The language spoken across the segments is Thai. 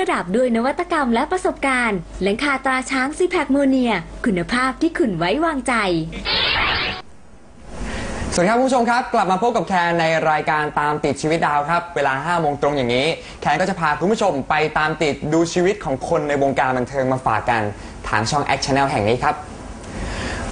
ระดับด้วยนวัตกรรมและประสบการณ์หลังคาตราช้างซีแพคโมเนีย คุณภาพที่คุณไว้วางใจ สวัสดีครับคุณผู้ชมครับ กลับมาพบกับแคนในรายการตามติดชีวิตดาวครับ เวลา5โมงตรงอย่างนี้ แคนก็จะพาคุณผู้ชมไปตามติดดูชีวิตของคนในวงการบันเทิงมาฝากกัน ทางช่อง Act Channel แห่งนี้ครับ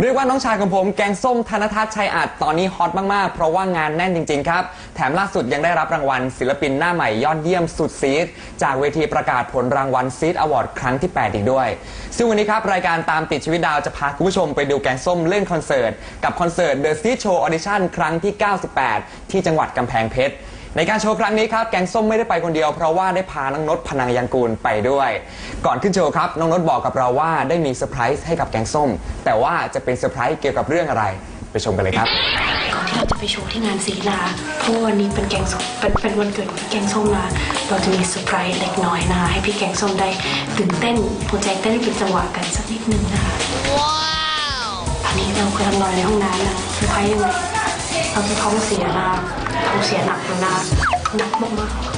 เรียกว่าน้องชายของผมแกงส้มธนทัตชัยอรรถตอนนี้ฮอตมากๆ เพราะว่างานแน่นจริงๆครับ แถมล่าสุดยังได้รับรางวัล ศิลปินหน้าใหม่ยอดเยี่ยมสุด Seed จากเวทีประกาศผลรางวัล Seed Awards ครั้งที่ 8 อีกด้วย ซึ่งวันนี้ครับ รายการตามติดชีวิตดาวจะพาคุณผู้ชมไปดูแกงส้มเล่นคอนเสิร์ต กับคอนเสิร์ต The Seed Show Audition ครั้งที่ 98 ที่จังหวัดกำแพงเพชร ในการโชว์ครั้งนี้ครับแกงส้มไม่ได้ไปคนเดียว เพราะว่าได้พาน้องนท พนายางกูรไปด้วย ก่อนขึ้นโชว์ครับน้องนทบอกกับเราว่าได้มีเซอร์ไพรส์ให้กับแกงส้ม แต่ว่าจะเป็นเซอร์ไพรส์เกี่ยวกับเรื่องอะไรไปชมกันเลยครับ ก่อนที่เราจะไปโชว์ที่งานศรีลาเพราะว่าวันนี้เป็นแกงส้มเป็นเป็นวันเกิดของพี่แกงส้มนะ เราจะมีเซอร์ไพรส์เล็กน้อยนะคะ ให้พี่แกงส้มได้ตื่นเต้นหัวใจเต้นให้เป็นจังหวะกันสักนิดนึงนะคะว้าวตอนนี้เรากำลังนอนในห้องน้ำนะเซอร์ไพรส์ยังไงเราจะท้องเสียนะท้องเสีย หนักเลยนะมากมาก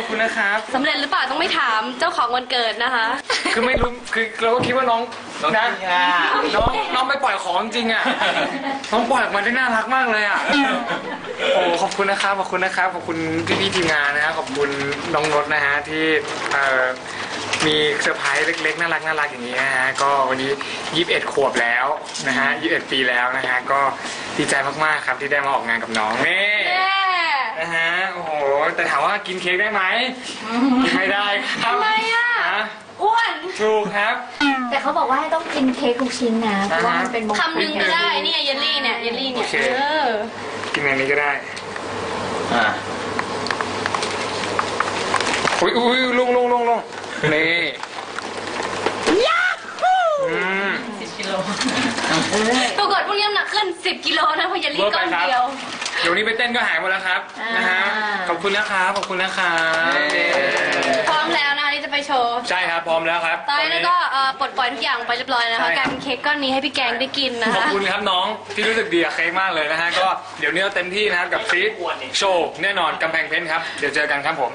อบคุณนะขอบคุณนะครับ สำเร็จหรือเปล่าต้องไม่ถามเจ้าของวันเกิดนะคะ คือไม่รู้ คือเราก็คิดว่าน้องนะน้องน้องไปปล่อยของจริงอะ น้องปล่อยออกมาได้น่ารักมากเลยอะ โอ้ขอบคุณนะครับ ขอบคุณนะครับ ขอบคุณพี่พี่ๆทีมงานนะฮะขอบคุณน้องนดนะฮะที่เอ่อมีเซอร์ไพรส์เล็กๆน่ารักน่ารักอย่างนี้นะฮะ ก็วันนี้ 21 ขวบแล้วนะฮะ 21 ปีแล้วนะฮะ ก็ดีใจมากๆครับที่ได้มาออกงานกับน้องนี่ นะฮะ โอ้โห แต่ถามว่ากินเค้กได้ไหมกินไม่ได้ครับทำไมอะฮอ้วน ถูกครับ แต่เขาบอกว่าให้ต้องกินเค้กทุกชิ้นนะเพราะว่ามันเป็นมงคลคำหนึ่งก็ได้นี่ไงเยลลี่เนี่ยเยลลี่เนี่ยโอเค เออกินอันนี้ก็ได้ อ่าอุ้ยอุ้ยลงลงลงลงนี่อืม ปรากฏพวกนี้น้ำหนักขึ้น 10 กิโลนะเพราะเยลลี่ก้อนเดียว เดี๋ยวนี้ไปเต้นก็หายหมดแล้วครับนะฮะขอบคุณนะครับขอบคุณนะครับพร้อมแล้วนะคะที่จะไปโชว์ ใช่ครับพร้อมแล้วครับตอนนี้ก็เอ่อปลดปล่อยทุกอย่างไปเรียบร้อยแล้วนะคะใช่กลายเป็นเค้กก้อนนี้ให้พี่แกงได้กินนะขอบคะ คุณครับน้องที่รู้สึกดีกับเค้กมากเลยนะฮะก็เดี๋ยวนี้เราเต็มที่นะครับกับซีดโชว์แน่นอนกำแพงเพชรครับเดี๋ยวเจอกันครับผม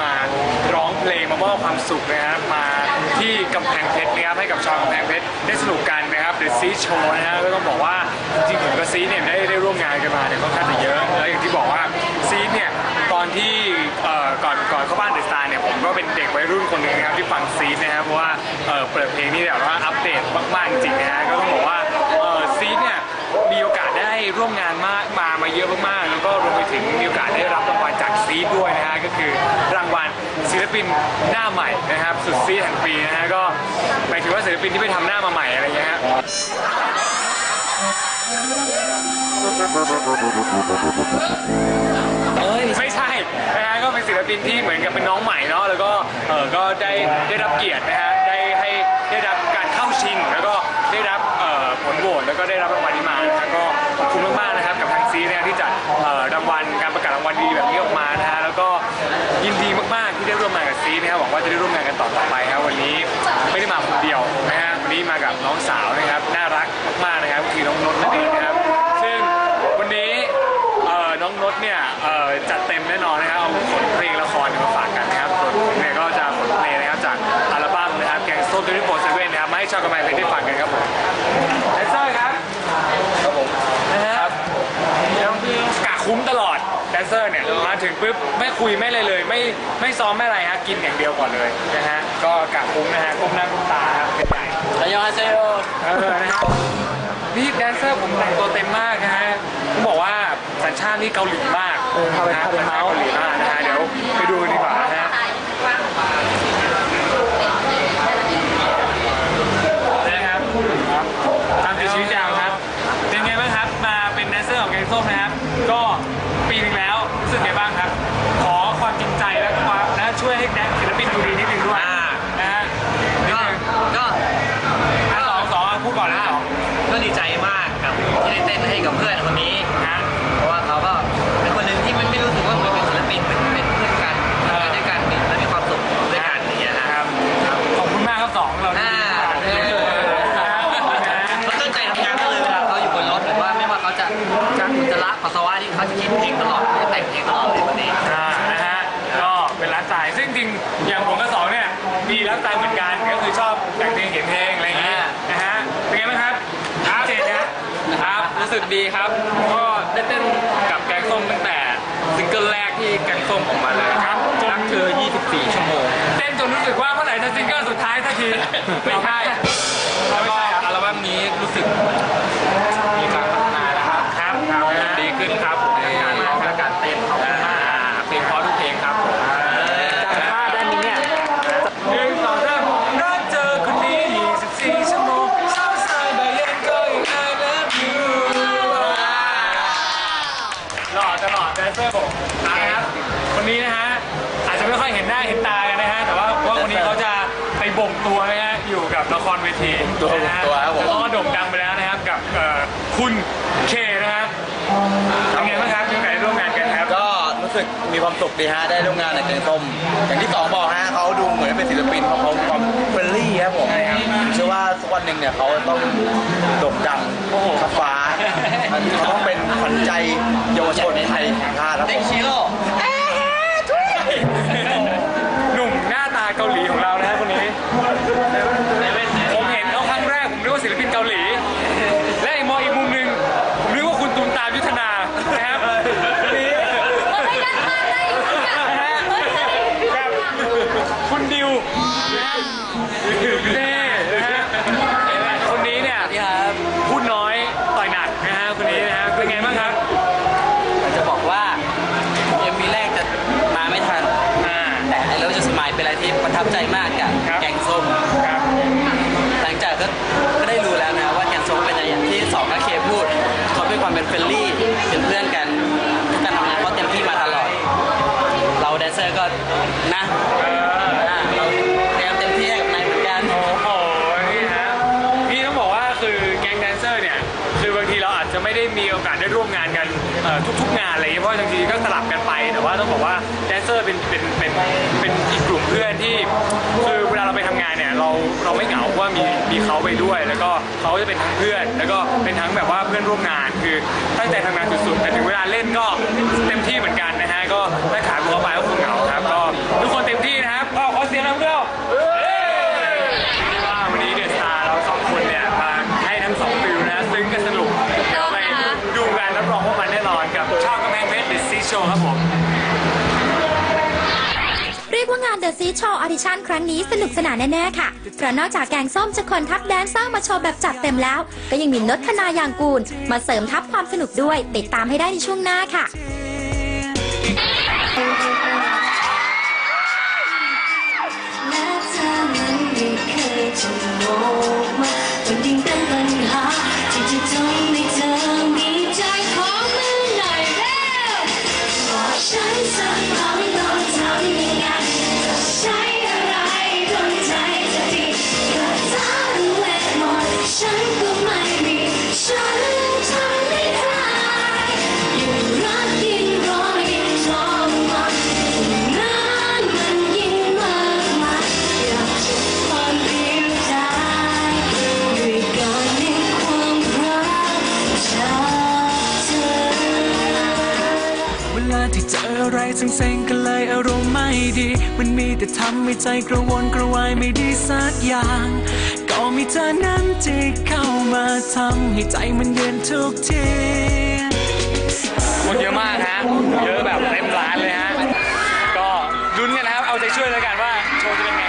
มาร้องเพลงมามอบความสุขนะครับมาที่กำแพงเพชรนะครับให้กับชาวกำแพงเพชรได้สนุกกันนะครับ The Seed Show นะฮะก็ต้องบอกว่าจริงๆผมกับ Seed เนี่ยได้ได้ร่วมงานกันมาเนี่ยค่อนข้างจะเยอะแล้วอย่างที่บอกว่า Seed เนี่ยตอนที่เอ่อก่อนก่อนเข้าบ้าน The Star เนี่ยผมก็เป็นเด็กวัยรุ่นคนหนึ่งนะครับที่ฟัง Seed นะครับเพราะว่าเอ่อเปิดเพลงนี่แบบว่าอัปเดตมากๆจริงนะฮะก็ต้องบอกว่าเอ่อ Seed เนี่ยมีโอกาสได้ร่วมงานมากมามาเยอะมากๆแล้วก็รวมไปถึงมีโอกาสได้รับ ปินหน้าใหม่นะครับ สุดซีดแห่งปีนะฮะก็หมายถึงว่าศิลปินที่ไปทำหน้ามาใหม่อะไรเงี้ยฮะไม่ใช่นะฮะก็เป็นศิลปินที่เหมือนกับเป็นน้องใหม่เนาะแล้วก็เออก็ได้ได้รับเกียรตินะฮะได้ให้ได้รับการเข้าชิง แล้วก็ได้รับเอ่อผลโหวตแล้วก็ได้รับรางวัลนี้มานะฮะก็ขอบคุณมากๆนะครับกับทางซีนะฮะที่จัดเอ่อรางวัลการประกาศรางวัลดีแบบนี้ออกมา ยินดีมากๆที่ได้ร่วมงานกับซีนะครับหวังว่าจะได้ร่วมงานกันต่อๆไปครับวันนี้ไม่ได้มาคนเดียวนะฮะวันนี้มากับน้องสาวนะครับน่ารักมากๆนะครับคือน้องนนท์นั่นเองนะครับ ซึ่งวันนี้เอ่อน้องนดเนี่ยเอ่อจัดเต็มแน่นอนนะครับเอาผลเพลงละครมาฝากกันนะครับส่วนผมเนี่ยก็จะผลเพลงนะครับจากอัลบั้มนะครับแกงส้มตัวที่โปรเซเว่นนะครับมาให้ชาวกระแมเพลงได้ฟังกันครับผมแดนเซอร์ครับครับผมนะฮะกะคุ้มตลอดแด นเซอร์เนี่ยมาถึงปุ๊บไม่คุยไม่เลยเลย ไม่ไม่ซ้อมไม่อะไรฮะกินอย่างเดียวก่อนเลยนะฮะก็กะคุ้มนะฮะคุ้มหน้าคุ้มตาครับเป็นไงอายาเซโรเออนะฮะนี่แดนเซอร์ผมแต่งตัวเต็มมากนะฮะผมบอกว่าสัญชาตินี่เกาหลีมากนะฮะสัญเกาหลีมากนะฮะเดี๋ยวไปดูดีกว่านะฮะ รู้สึกไงบ้างครับ ขอความจริงใจและความและช่วยให้แดนศิลปินดูดีนิดนึงด้วยนะฮะนิดนึงก็อะสองสองพูดก่อนนะสองก็ดีใจมากกับที่ได้เต้นให้กับเพื่อนคนนี้ ก็ดีครับ ก็ได้เต้นกับแกงส้มตั้งแต่ซิงเกิลแรกที่แกงส้มออกมาเลยครับรักเธอ 24 ชั่วโมง เต้นจนรู้สึกว่าเมื่อไหร่จะซิงเกิลสุดท้ายสักที ไม่ใช่แล้วก็อัลบั้มนี้รู้สึกมีการพัฒนานะครับ ครับครับนะฮะดีขึ้นครับ ละครเวทีนะฮะตัวครับผม แล้วก็โด่งดังไปแล้วนะครับกับเอ่อคุณเคนะครับเป็นไงบ้างครับมีโอกาสได้ร่วมงานกันครับ ก็รู้สึกมีความสุขดีฮะได้ร่วมงานในแกงส้มอย่างที่สองบอกฮะเขาดูเหมือนเป็นศิลปินของเขาความเฟรนลี่ครับผมเชื่อว่าสักวันหนึ่งเนี่ยเขาต้องโด่งดังทับฟ้าเขาต้องเป็นขวัญใจเยาวชนไทยแห่งชาติครับผมชิโร่ หนุ่มหน้าตาเกาหลีของเรานะฮะคนนี้ ผมเห็นเขาครั้งแรกผมนึกว่าศิลปินเกาหลี และอีกมองอีกมุมหนึ่งผมนึกว่าคุณตูมตามยุทธนานะครับคนนี้แบบคุณดิวนะครับนี่นะฮะคนนี้เนี่ยพูดน้อยต่อยหนักนะฮะคนนี้นะฮะเป็นไงบ้างครับ จะบอกว่าเอ็มวีแรกจะมาไม่ทัน อ่า แต่ไอ้เลิฟจะสมายเป็นอะไร รับใจมาก ทุกๆงานอะไรเงี้ยเพราะบางทีก็สลับกันไป แต่ว่าต้องบอกว่าแดนเซอร์เป็นเป็นเป็นเป็นอีกกลุ่มเพื่อนที่คือเวลาเราไปทำงานเนี่ยเราเราไม่เหงาเพราะว่ามีมีเขาไปด้วย แล้วก็เขาจะเป็นทั้งเพื่อน แล้วก็เป็นทั้งแบบว่าเพื่อนร่วมงานคือตั้งใจทำงานสุดๆแต่ถึงเวลาเล่นก็เต็มที่เหมือนกันนะฮะก็ถ้าขายบัวไปก็คงเหงาครับก็ทุกคนเต็มที่นะครับก็ขอเสียงน้ำเกลีย ครับผมเรียกว่างาน The Seed Show Audition ครั้งนี้สนุกสนานแน่ๆค่ะ เพราะนอกจากแกงส้มจะขนทัพแดนเซอร์มาโชว์แบบจัดเต็มแล้ว ก็ยังมีนท พนายางกูร มาเสริมทัพความสนุกด้วย ติดตามให้ได้ในช่วงหน้าค่ะและเธอนั้นไม่เคยจะมองมาเป็นยิ่งเป็นปัญหา มันมีแต่ทำให้ใจกระวนกระวายไม่ดีสักอย่าง ก็มีเธอนั้นที่เข้ามาทำให้ใจมันเย็นทุกทีคนเยอะมากฮะ เยอะแบบเต็มร้านเลยฮะ ก็ลุ้นกันนะครับ เอาใจช่วยแล้วกันว่าโชว์จะเป็นไง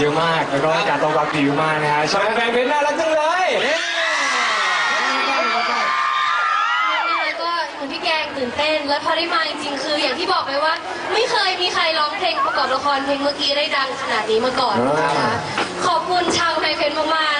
เยอะมาก แล้วก็การตอบรับดีมากนะฮะชาวแฟนเพจน่ารักจังเลยแล้วก็เหมือนพี่แกงตื่นเต้น แล้วพอได้มาจริงๆคืออย่างที่บอกไปว่า ไม่เคยมีใครร้องเพลงประกอบละครเพลงเมื่อกี้ได้ดังขนาดนี้มาก่อนนะคะขอบคุณชาวไทยเพนมากๆ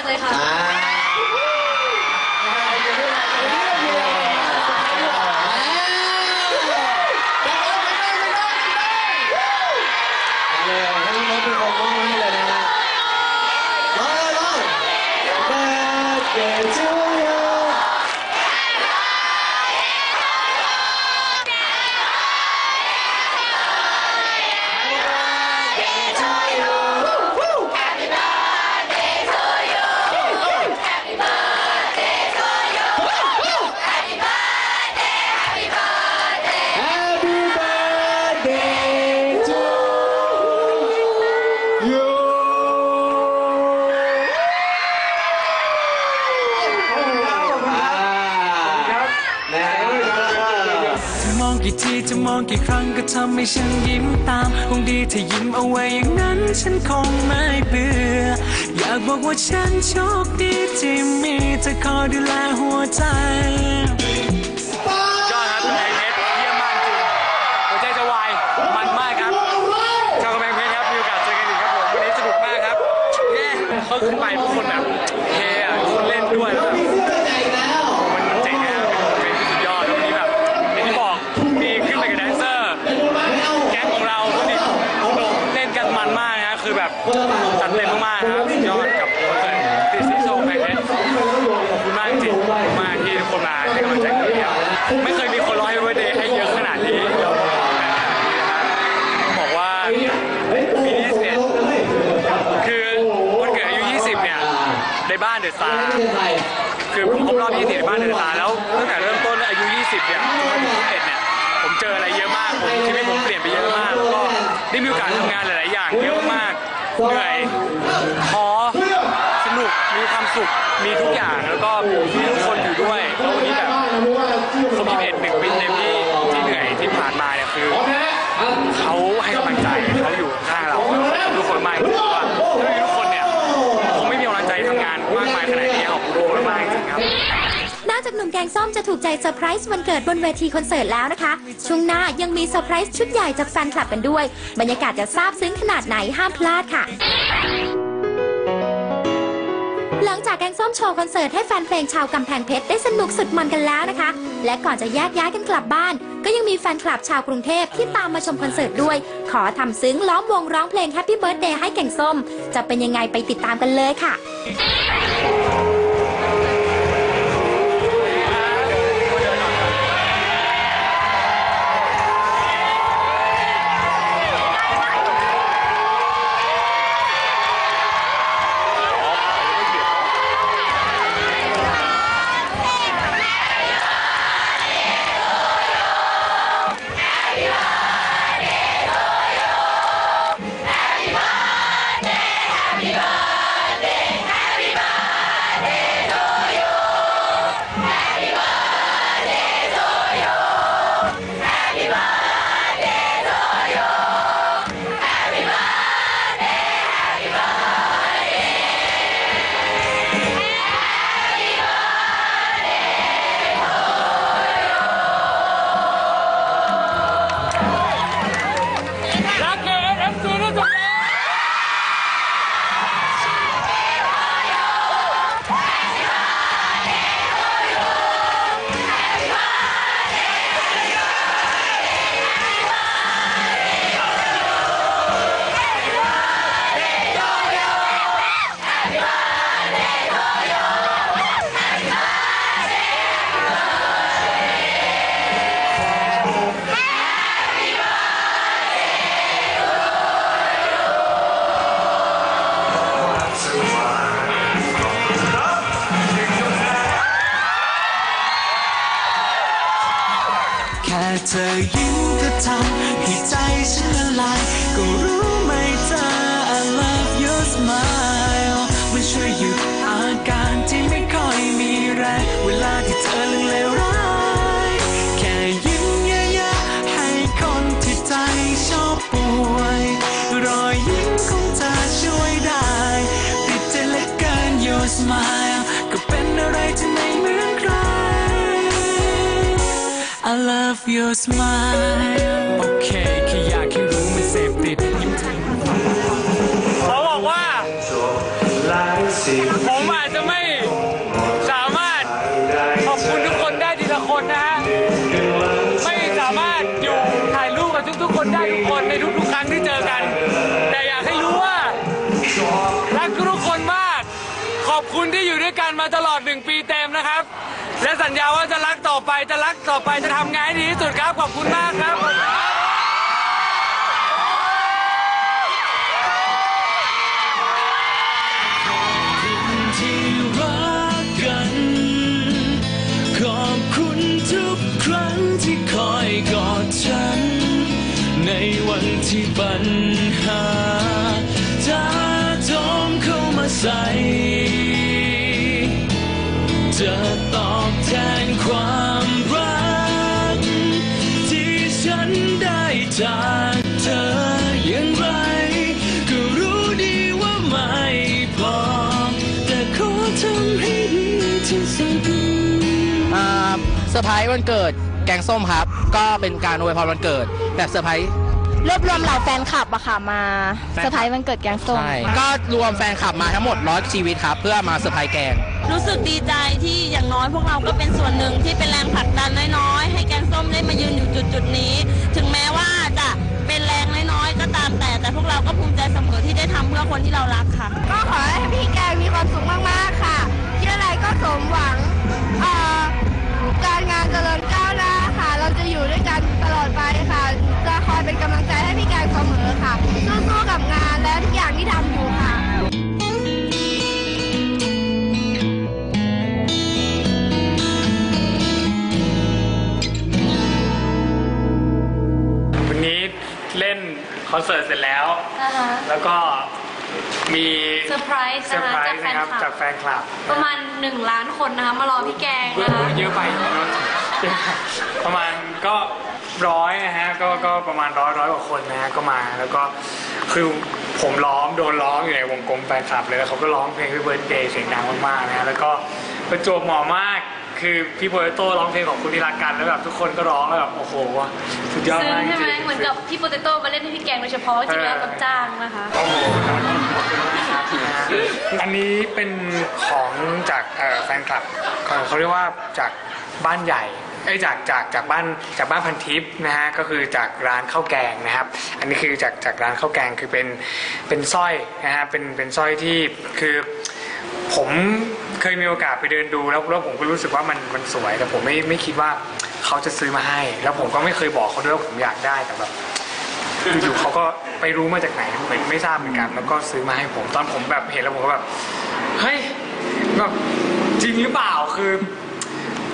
กี่ทีจะมองกี่ครั้งก็ทำให้ฉันยิ้มตามคงดีถ้ายิ้มเอาไว้อย่างนั้นฉันคงไม่เบื่อ อยากบอกว่าฉันโชคดีที่มีเธอคอยดูแลหัวใจยอดครับกำแพงเพชรเยี่ยมมากจริงหัวใจจะวายมันมากครับชาวกำแพงเพชรครับมีโอกาสเจอกันอีกครับผมวันนี้สนุกมากครับเย้เขาขึ้นไปทุกคนแบบ จัดเต็มมากๆนะครับสุดยอดกับคอนเสิร์ต The Seed Show กำแพงเพชรขอบคุณมากจริงๆมากที่ทุกคนมาให้กำลังใจกันครับไม่เคยมีคนร้อง Happy Birthday ให้เยอะขนาดนี้ต้องบอกว่าปีนี้เนี่ยคือวันเกิดอายุ 20 เนี่ยในบ้าน The Star คือผมครบรอบ 20ในบ้าน The Star แล้วตั้งแต่เริ่มต้นอายุ 20 เนี่ยจนมาถึง21เนี่ยผมเจออะไรเยอะมากผมชีวิตผมเปลี่ยนไปเยอะมากแล้วก็ได้มีโอกาสทำงานหลาย ๆ อย่างเยอะมาก เหนื่อยท้อสนุกมีความสุขมีทุกอย่างแล้วก็มีทุกคนอยู่ด้วยแล้ววันนี้แบบครบ21หนึ่งปีเต็มที่ที่เหนื่อยที่ผ่านมาเนี่ยคือเขาให้กำลังใจเขาอยู่ข้างเราทุกคนมากว่า แกงส้มจะถูกใจเซอร์ไพรส์วันเกิดบนเวทีคอนเสิร์ตแล้วนะคะ ช่วงหน้ายังมีเซอร์ไพรส์ชุดใหญ่จากแฟนคลับกันด้วย บรรยากาศจะซาบซึ้งขนาดไหนห้ามพลาดค่ะหลังจากแกงส้มโชว์คอนเสิร์ตให้แฟนเพลงชาวกำแพงเพชรได้สนุกสุดมันกันแล้วนะคะ และก่อนจะแยกย้ายกันกลับบ้าน ก็ยังมีแฟนคลับชาวกรุงเทพที่ตามมาชมคอนเสิร์ตด้วย ขอทำซึ้งล้อมวงร้องเพลง Happy Birthday ให้แกงส้ม จะเป็นยังไงไปติดตามกันเลยค่ะ I love your smile โอเคแค่อยากให้รู้มันเสพติดยิ้มเขาบอกว่า ผมอาจจะไม่สามารถขอบคุณทุกคนได้ทีละคนนะฮะ ไม่สามารถอยู่ถ่ายรูปกับทุกๆคนได้ทุกคนในทุกๆครั้งที่เจอกัน แต่อยากให้รู้ว่ารักทุกๆคนมาก ขอบคุณที่อยู่ด้วยกันมาตลอดหนึ่งปี และสัญญาว่าจะรักต่อไปจะรักต่อไปจะทำงานให้ดีที่สุดครับขอบคุณมากครับ เซอร์ไพรส์วันเกิดแกงส้มครับ ก็เป็นการอวยพรวันเกิดแบบเซอร์ไพรส์รวบรวมเหล่าแฟนคลับอะค่ะมาเซอร์ไพรส์วันเกิดแกงส้มใช่ก็รวมแฟนคลับมาทั้งหมดร้อยชีวิตครับ เพื่อมาเซอร์ไพรส์แกง รู้สึกดีใจที่อย่างน้อยพวกเราก็เป็นส่วนหนึ่งที่เป็นแรงผลักดันน้อยๆให้แกงส้มได้มายืนอยู่จุดจุดๆนี้ ถึงแม้ว่าจะเป็นแรงน้อยๆก็ตามแต่แต่พวกเราก็ภูมิใจเสมอที่ได้ทำเพื่อคนที่เรารักค่ะ ก็ขอให้พี่แกงมีความสุขมากๆค่ะคิดอะไรก็สมหวังเอ่อ การงานเจริญก้าวหน้าค่ะ เราจะอยู่ด้วยกันตลอดไปค่ะ จะคอยเป็นกำลังใจให้พี่แกงเสมอค่ะ สู้ๆกับงานและทุกอย่างที่ทำอยู่ค่ะ วันนี้เล่นคอนเสิร์ตเสร็จแล้ว แล้วก็ มีเซอร์ไพรส์เซอร์ไพคะจากแฟนคลันะครับจากแฟนคลับประมาณหนึ่งล้านคนนะคะมารอพี่แกงเยอะนะคะเยอะไปเนอะเยอะไปประมาณก็ร้อยนะฮะก็ก็ประมาณร้อยร้อยกว่าคนนะฮะก็มาแล้วก็คือผมร้องโดนร้องอยู่ในวงกลมแฟนคลับเลยแล้วเขาก็ร้องเพลง Happy Birthday เสียงดังมากๆนะฮะแล้วก็ประจวบเหมาะมาก คือพี่โปเตโต้ร้องเพลงขอบคุณที่รักกันแล้วแบบทุกคนก็ร้องแล้วแบบโอ้โหสุดยอดซึ้งมากจใช่ไหมริงๆเหมือนกับพี่โปเตโต้มาเล่นให้พี่แกงโดยเฉพาะจริงๆแล้วรับจ้างนะคะอันนี้เป็นของจากเอ่อแฟนคลับเขาเขาเรียกว่าจากบ้านใหญ่เอ้ยจากจากจากบ้านจากบ้านพันทิพย์นะฮะก็คือจากร้านข้าวแกงนะครับ อันนี้คือจากจากร้านข้าวแกงคือเป็นเป็นสร้อยนะฮะเป็นเป็นสร้อยที่คือ ผมเคยมีโอกาสไปเดินดูแล้วแล้วผมก็รู้สึกว่ามันมันสวย แต่ผมไม่ไม่คิดว่าเขาจะซื้อมาให้ แล้วผมก็ไม่เคยบอกเขาด้วยว่าผมอยากได้แต่แบบอยู่ๆเขาก็ไปรู้มาจากไหนไม่ไม่ทราบเหมือนกัน แล้วก็ซื้อมาให้ผมตอนผมแบบเห็นแล้วผมก็แบบเฮ้ยแบบจริงหรือเปล่าคือ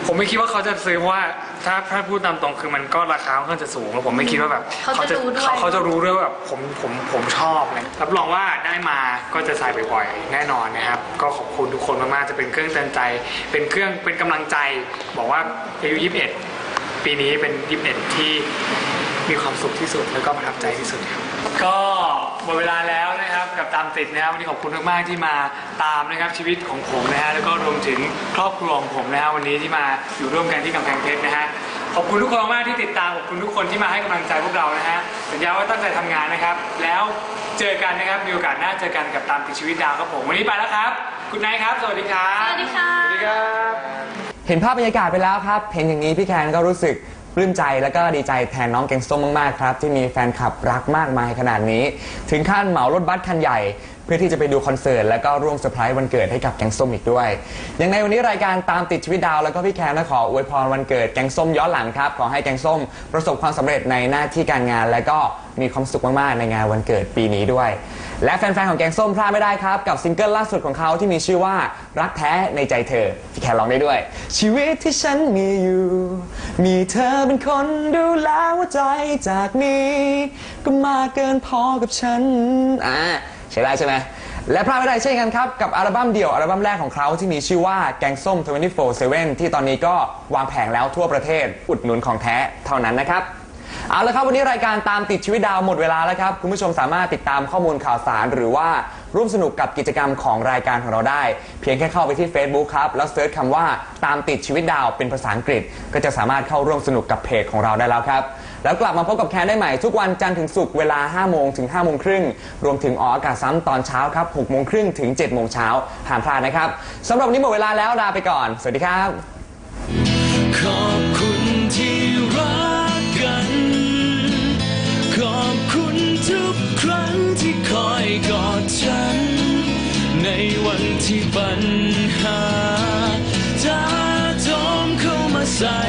ผมไม่คิดว่าเขาจะซื้อเพราะว่าถ้าถ้าพูดตามตรงคือมันก็ราคาค่อนข้างจะสูงแล้วผมไม่คิดว่าแบบเขาจะรู้ด้วย เขาเขาจะรู้ด้วยว่าแบบผมผมผมชอบเลยรับรองว่าได้มาก็จะใส่บ่อยๆแน่นอนนะครับ ก็ขอบคุณทุกคนมากๆจะเป็นเครื่องเตือนใจ เป็นเครื่องเป็นกำลังใจ บอกว่าอายุ21 ปีนี้เป็น21ที่มีความสุขที่สุดแล้วก็ประทับใจที่สุดครับ ก็หมดเวลาแล้วนะครับกับตามติดนะครับวันนี้ขอบคุณมากๆที่มาตามนะครับชีวิตของผมนะฮะแล้วก็รวมถึงครอบครัวของผมนะฮะวันนี้ที่มาอยู่ร่วมกันที่กำแพงเพชรนะฮะขอบคุณทุกคนมากๆที่ติดตามขอบคุณทุกคนที่มาให้กำลังใจพวกเรานะฮะสัญญาว่าตั้งใจทำงานนะครับ แล้วเจอกันนะครับมีโอกาสหน้าเจอกันกับตามติดชีวิตดาวครับผมวันนี้ไปแล้วครับคุณนายครับ สวัสดีครับสวัสดีค่ะสวัสดีครับ เห็นภาพบรรยากาศไปแล้วครับ เห็นอย่างนี้พี่แคนก็รู้สึก ปลื้มใจแล้วก็ดีใจแทนน้องแกงส้มมากๆครับ ที่มีแฟนคลับรักมากมายขนาดนี้ ถึงขั้นเหมารถบัสคันใหญ่ เพื่อที่จะไปดูคอนเสิร์ตแล้วก็ร่วมเซอร์ไพรส์วันเกิดให้กับแกงส้มอีกด้วยอย่างในวันนี้รายการตามติดชีวิตดาวแล้วก็พี่แคนก็ขออวยพรวันเกิดแกงส้มย้อนหลังครับขอให้แกงส้มประสบความสำเร็จในหน้าที่การงาน และก็มีความสุขมากๆในงานวันเกิดปีนี้ด้วย และแฟนๆของแกงส้มพลาดไม่ได้ครับ กับซิงเกิลล่าสุดของเขาที่มีชื่อว่ารักแท้ในใจเธอพี่แคนร้องได้ด้วย ชีวิตที่ฉันมีอยู่ มีเธอเป็นคนดูแลหัวใจจากนี้ ก็มากเกินพอกับฉันอ่าใช่ได้ใช่ไหมและพลาดไม่ได้เช่นกันครับกับอัลบั้มเดี่ยวอัลบั้มแรกของเขาที่มีชื่อว่าแกงส้ม 24/7 ที่ตอนนี้ก็วางแผงแล้วทั่วประเทศ อุดหนุนของแท้เท่านั้นนะครับ เอาละครับวันนี้รายการตามติดชีวิตดาวหมดเวลาแล้วครับ คุณผู้ชมสามารถติดตามข้อมูลข่าวสาร หรือว่าร่วมสนุกกับกิจกรรมของรายการของเราได้ เพียงแค่เข้าไปที่ Facebook ครับ แล้วเซิร์ชคำว่าตามติดชีวิตดาวเป็นภาษาอังกฤษ ก็จะสามารถเข้าร่วมสนุกกับเพจของเราได้แล้วครับ แล้วกลับมาพบกับแคนได้ใหม่ทุกวันจันทร์ถึงศุกร์เวลา 5 โมงถึง 5 โมงครึ่งรวมถึงออกอากาศซ้ำตอนเช้าครับ6โมงครึ่งถึง 7 โมงเช้าห้ามพลาดนะครับสำหรับวันนี้หมดเวลาแล้วลาไปก่อน สวัสดีครับ ที่คอยกอดฉัน ในวันที่ปัญหาท้าโถมเข้ามาใส่